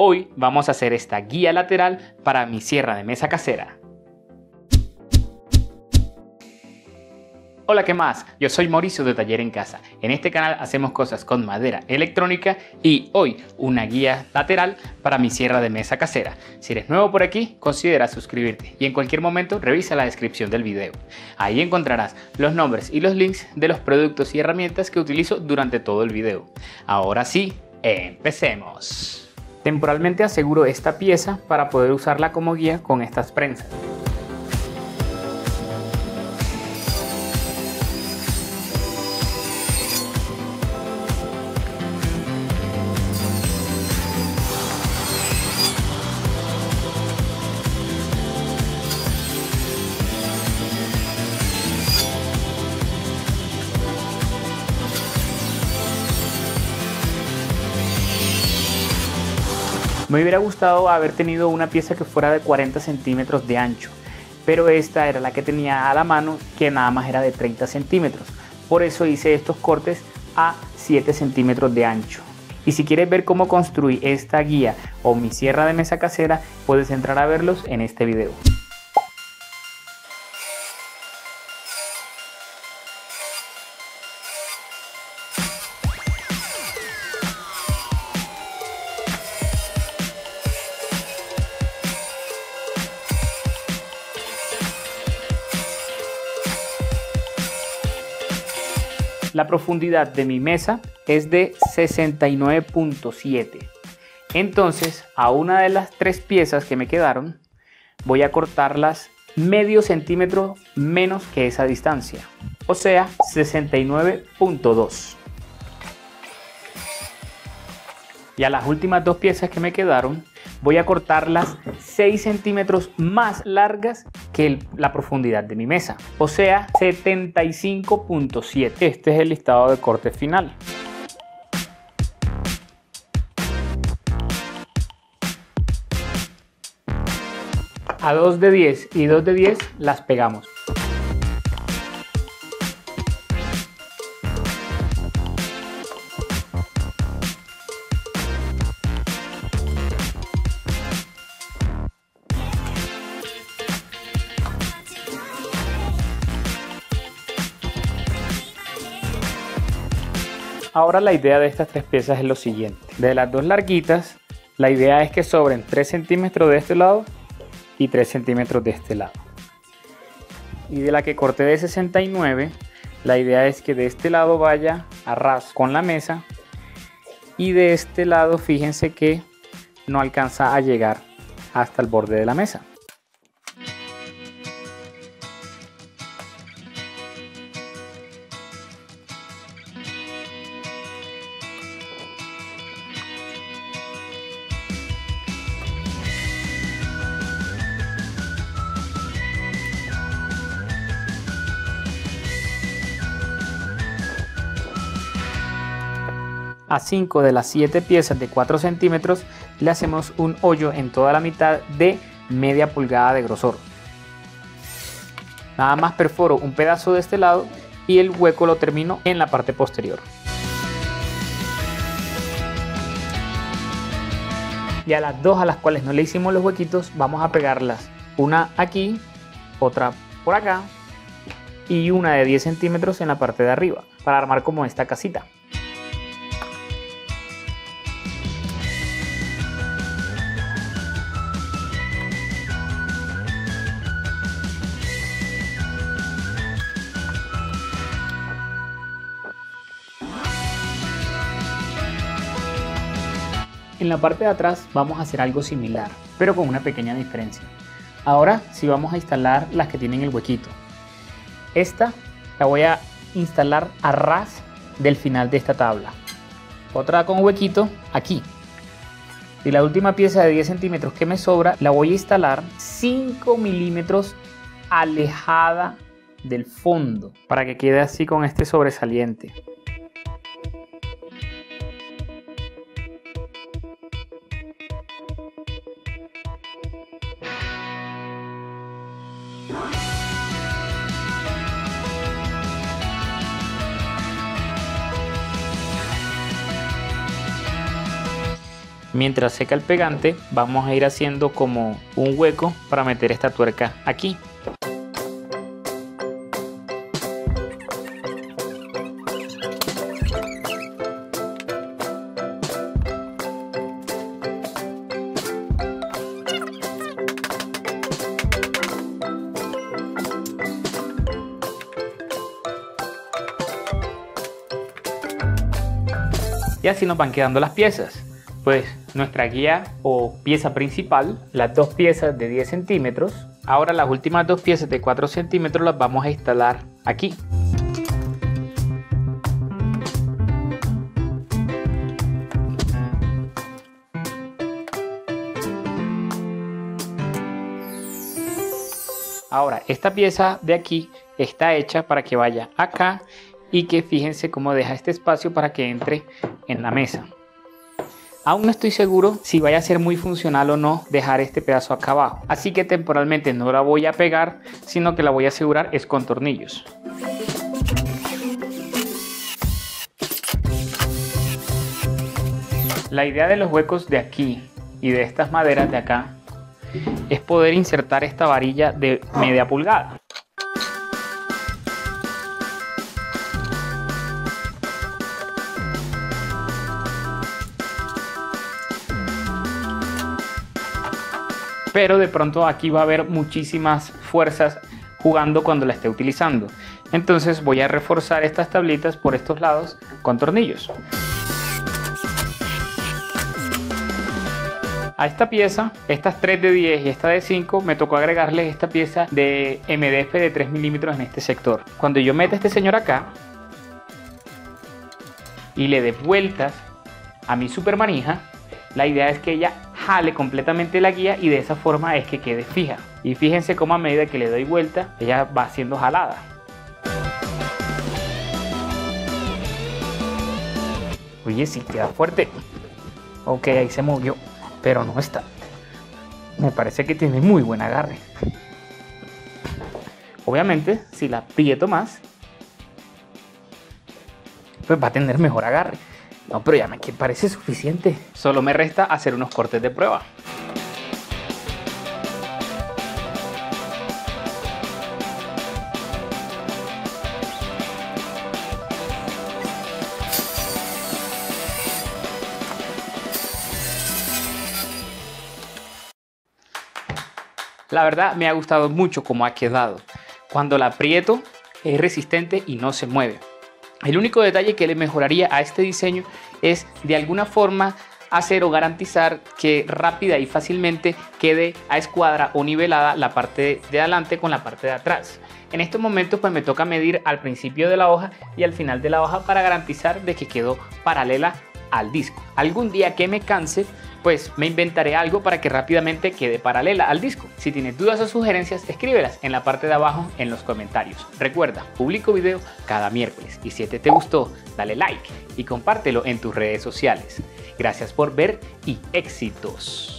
Hoy vamos a hacer esta guía lateral para mi sierra de mesa casera. Hola, ¿qué más? Yo soy Mauricio de Taller en Casa. En este canal hacemos cosas con madera electrónica y hoy una guía lateral para mi sierra de mesa casera. Si eres nuevo por aquí, considera suscribirte y en cualquier momento revisa la descripción del video. Ahí encontrarás los nombres y los links de los productos y herramientas que utilizo durante todo el video. Ahora sí, empecemos. Temporalmente aseguro esta pieza para poder usarla como guía con estas prensas. Me hubiera gustado haber tenido una pieza que fuera de 40 centímetros de ancho, pero esta era la que tenía a la mano que nada más era de 30 centímetros. Por eso hice estos cortes a 7 centímetros de ancho. Y si quieres ver cómo construí esta guía o mi sierra de mesa casera, puedes entrar a verlos en este video. La profundidad de mi mesa es de 69.7. Entonces, a una de las tres piezas que me quedaron, voy a cortarlas medio centímetro menos que esa distancia, o sea, 69.2. Y a las últimas dos piezas que me quedaron, voy a cortarlas 6 centímetros más largas que la profundidad de mi mesa, o sea 75.7. Este es el listado de corte final. A 2 de 10 y 2 de 10 las pegamos. Ahora la idea de estas tres piezas es lo siguiente. De las dos larguitas, la idea es que sobren 3 centímetros de este lado y 3 centímetros de este lado. Y de la que corté de 69, la idea es que de este lado vaya a ras con la mesa y de este lado fíjense que no alcanza a llegar hasta el borde de la mesa. A 5 de las 7 piezas de 4 centímetros le hacemos un hoyo en toda la mitad de media pulgada de grosor. Nada más perforo un pedazo de este lado y el hueco lo termino en la parte posterior. Y a las dos a las cuales no le hicimos los huequitos vamos a pegarlas una aquí, otra por acá y una de 10 centímetros en la parte de arriba para armar como esta casita. En la parte de atrás vamos a hacer algo similar, pero con una pequeña diferencia. Ahora sí vamos a instalar las que tienen el huequito. Esta la voy a instalar a ras del final de esta tabla. Otra con huequito aquí. Y la última pieza de 10 centímetros que me sobra la voy a instalar 5 milímetros alejada del fondo para que quede así con este sobresaliente. Mientras seca el pegante, vamos a ir haciendo como un hueco para meter esta tuerca aquí. y así nos van quedando las piezas. Pues nuestra guía o pieza principal, las dos piezas de 10 centímetros. Ahora las últimas dos piezas de 4 centímetros las vamos a instalar aquí. Ahora, esta pieza de aquí está hecha para que vaya acá y que fíjense cómo deja este espacio para que entre en la mesa. Aún no estoy seguro si vaya a ser muy funcional o no dejar este pedazo acá abajo, así que temporalmente no la voy a pegar, sino que la voy a asegurar es con tornillos. La idea de los huecos de aquí y de estas maderas de acá es poder insertar esta varilla de media pulgada. Pero de pronto aquí va a haber muchísimas fuerzas jugando cuando la esté utilizando. Entonces voy a reforzar estas tablitas por estos lados con tornillos. A esta pieza, estas 3 de 10 y esta de 5, me tocó agregarle esta pieza de MDF de 3 milímetros en este sector. Cuando yo meta a este señor acá y le dé vueltas a mi super manija, la idea es que ella jale completamente la guía y de esa forma es que quede fija. Y fíjense cómo a medida que le doy vuelta, ella va siendo jalada. Oye, si queda fuerte. Ok, ahí se movió, pero no está. Me parece que tiene muy buen agarre. Obviamente, si la aprieto más, pues va a tener mejor agarre. No, pero ya me parece suficiente. Solo me resta hacer unos cortes de prueba. La verdad me ha gustado mucho cómo ha quedado. Cuando la aprieto es resistente y no se mueve. El único detalle que le mejoraría a este diseño es de alguna forma hacer o garantizar que rápida y fácilmente quede a escuadra o nivelada la parte de adelante con la parte de atrás. En estos momentos pues me toca medir al principio de la hoja y al final de la hoja para garantizar de que quedó paralela al disco. Algún día que me canse pues me inventaré algo para que rápidamente quede paralela al disco. Si tienes dudas o sugerencias, escríbelas en la parte de abajo en los comentarios. Recuerda, publico video cada miércoles y si este te gustó, dale like y compártelo en tus redes sociales. Gracias por ver y éxitos.